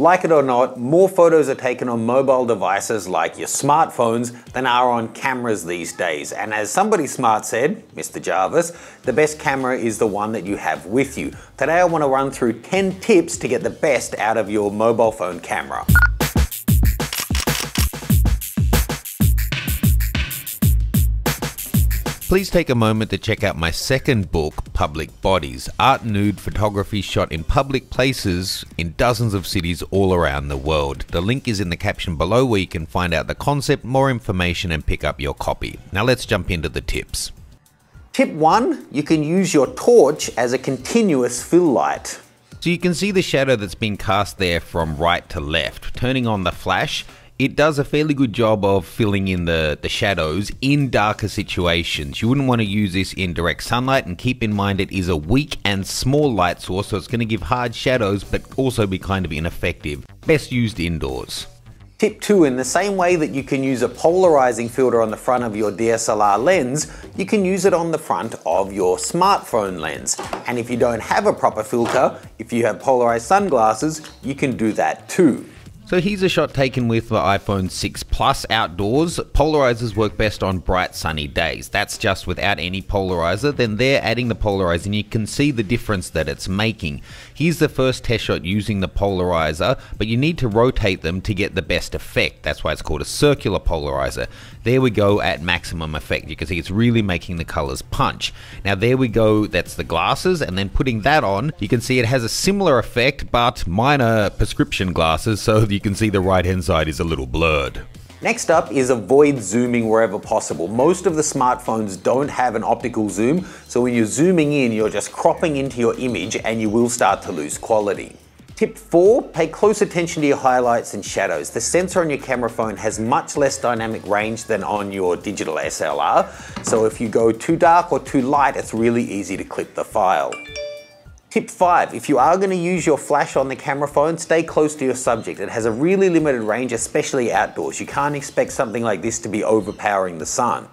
Like it or not, more photos are taken on mobile devices like your smartphones than are on cameras these days. And as somebody smart said, Mr. Jarvis, the best camera is the one that you have with you. Today I want to run through 10 tips to get the best out of your mobile phone camera. Please take a moment to check out my second book, Public Bodies Art Nude Photography Shot in Public Places in dozens of cities all around the world. The link is in the caption below where you can find out the concept, more information, and pick up your copy. Now let's jump into the tips. Tip 1 You can use your torch as a continuous fill light. So you can see the shadow that's being cast there from right to left. Turning on the flash, it does a fairly good job of filling in the, the shadows in darker situations. You wouldn't want to use this in direct sunlight and keep in mind it is a weak and small light source so it's going to give hard shadows but also be kind of ineffective. Best used indoors. Tip 2 In the same way that you can use a polarizing filter on the front of your DSLR lens, you can use it on the front of your smartphone lens. And if you don't have a proper filter, if you have polarized sunglasses, you can do that too. So here's a shot taken with the iPhone 6 Plus outdoors. Polarizers work best on bright sunny days. That's just without any polarizer. Then there adding the polarizer and you can see the difference that it's making. Here's the first test shot using the polarizer, but you need to rotate them to get the best effect. That's why it's called a circular polarizer. There we go at maximum effect. You can see it's really making the colors punch. Now there we go, that's the glasses, and then putting that on, you can see it has a similar effect, but minor prescription glasses, so you can see the right hand side is a little blurred. Next up is avoid zooming wherever possible. Most of the smartphones don't have an optical zoom, so when you're zooming in, you're just cropping into your image and you will start to lose quality. Tip 4, pay close attention to your highlights and shadows. The sensor on your camera phone has much less dynamic range than on your digital SLR, so if you go too dark or too light, it's really easy to clip the file. Tip 5. If you are going to use your flash on the camera phone, stay close to your subject. It has a really limited range, especially outdoors. You can't expect something like this to be overpowering the sun.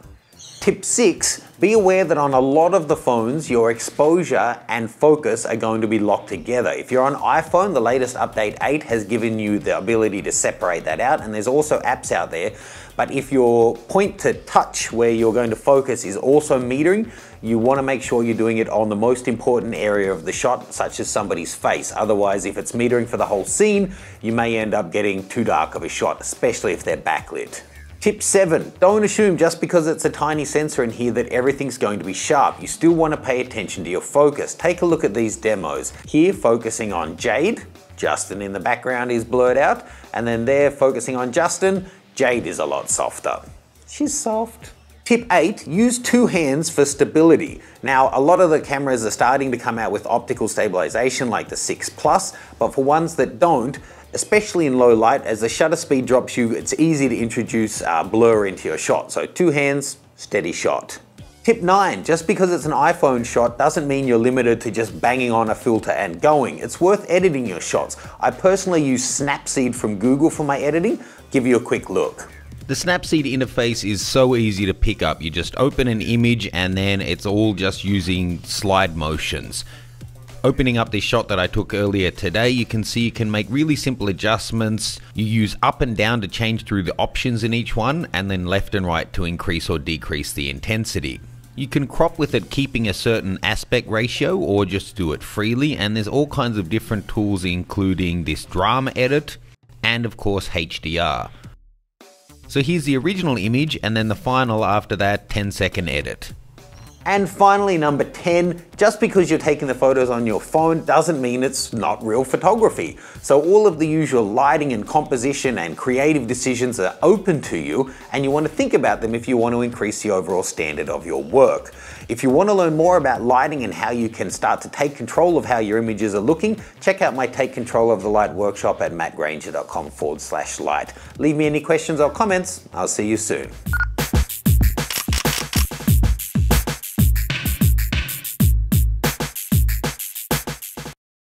Tip 6. Be aware that on a lot of the phones, your exposure and focus are going to be locked together. If you're on iPhone, the latest update 8 has given you the ability to separate that out, and there's also apps out there. But if your point to touch where you're going to focus is also metering, you want to make sure you're doing it on the most important area of the shot, such as somebody's face. Otherwise, if it's metering for the whole scene, you may end up getting too dark of a shot, especially if they're backlit. Tip 7. Don't assume just because it's a tiny sensor in here that everything's going to be sharp. You still want to pay attention to your focus. Take a look at these demos. Here focusing on Jade, Justin in the background is blurred out, and then there focusing on Justin, Jade is a lot softer. She's soft. Tip 8, use two hands for stability. Now, a lot of the cameras are starting to come out with optical stabilization like the 6 Plus, but for ones that don't, especially in low light, as the shutter speed drops you, it's easy to introduce uh, blur into your shot. So two hands, steady shot. Tip 9, just because it's an iPhone shot doesn't mean you're limited to just banging on a filter and going. It's worth editing your shots. I personally use Snapseed from Google for my editing. Give you a quick look. The Snapseed interface is so easy to pick up. You just open an image and then it's all just using slide motions. Opening up this shot that I took earlier today, you can see you can make really simple adjustments. You use up and down to change through the options in each one, and then left and right to increase or decrease the intensity. You can crop with it keeping a certain aspect ratio or just do it freely, and there's all kinds of different tools, including this drama edit and, of course, HDR. So here's the original image, and then the final after that 10 second edit. And finally, number 10, just because you're taking the photos on your phone doesn't mean it's not real photography. So all of the usual lighting and composition and creative decisions are open to you and you want to think about them if you want to increase the overall standard of your work. If you want to learn more about lighting and how you can start to take control of how your images are looking, check out my Take Control of the Light workshop at mattgranger.com forward slash light. Leave me any questions or comments. I'll see you soon.